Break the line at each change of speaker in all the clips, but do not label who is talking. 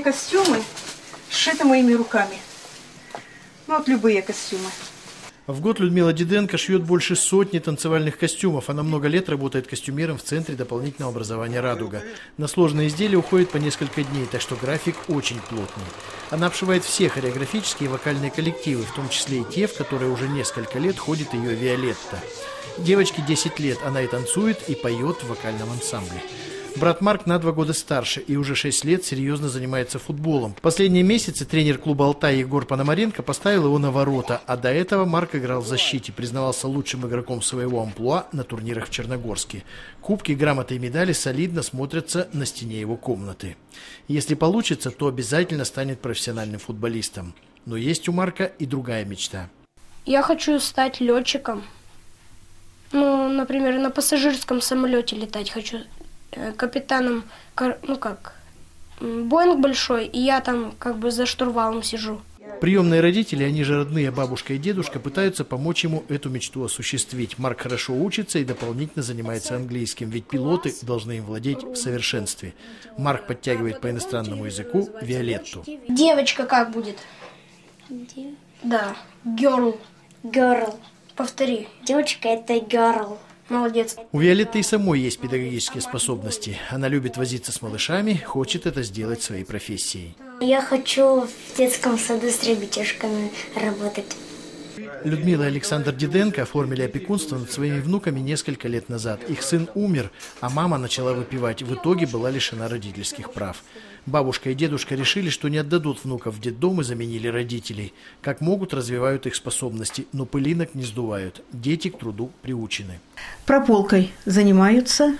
костюмы сшиты моими руками. Ну, вот любые костюмы.
В год Людмила Диденко шьет больше сотни танцевальных костюмов. Она много лет работает костюмером в Центре дополнительного образования «Радуга». На сложные изделия уходит по несколько дней, так что график очень плотный. Она обшивает все хореографические и вокальные коллективы, в том числе и те, в которые уже несколько лет ходит ее Виолетта. Девочке 10 лет, она и танцует, и поет в вокальном ансамбле. Брат Марк на два года старше и уже шесть лет серьезно занимается футболом. Последние месяцы тренер клуба «Алтай» Егор Пономаренко поставил его на ворота, а до этого Марк играл в защите, признавался лучшим игроком своего амплуа на турнирах в Черногорске. Кубки, грамоты и медали солидно смотрятся на стене его комнаты. Если получится, то обязательно станет профессиональным футболистом. Но есть у Марка и другая мечта.
Я хочу стать летчиком. Ну, например, на пассажирском самолете летать хочу. Э, капитаном, ну как, Боинг большой, и я там как бы за штурвалом сижу.
Приемные родители, они же родные бабушка и дедушка, пытаются помочь ему эту мечту осуществить. Марк хорошо учится и дополнительно занимается английским, ведь пилоты должны им владеть в совершенстве. Марк подтягивает по иностранному языку Виолетту.
Девочка как будет? Да, girl.
Girl.
Повтори.
Девочка это girl.
Молодец.
У Виолетты и самой есть педагогические способности. Она любит возиться с малышами, хочет это сделать своей профессией.
Я хочу в детском саду с ребятишками работать.
Людмила и Александр Диденко оформили опекунство над своими внуками несколько лет назад. Их сын умер, а мама начала выпивать. В итоге была лишена родительских прав. Бабушка и дедушка решили, что не отдадут внуков в детдом и заменили родителей. Как могут, развивают их способности, но пылинок не сдувают. Дети к труду приучены.
Прополкой занимаются,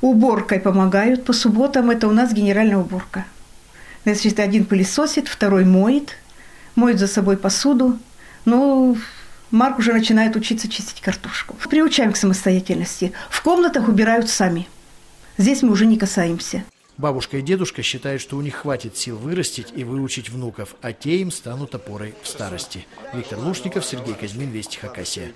уборкой помогают. По субботам это у нас генеральная уборка. Значит, один пылесосит, второй моет, моет за собой посуду, но Марк уже начинает учиться чистить картошку. Приучаем к самостоятельности. В комнатах убирают сами. Здесь мы уже не касаемся.
Бабушка и дедушка считают, что у них хватит сил вырастить и выучить внуков, а те им станут опорой в старости. Виктор Лушников, Сергей Казьмин, Вести Хакасия.